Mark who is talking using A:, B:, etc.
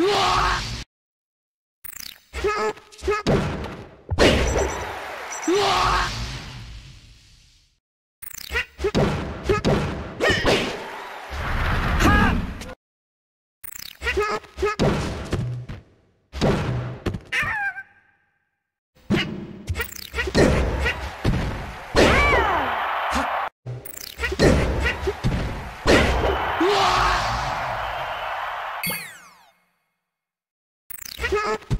A: Crap! map.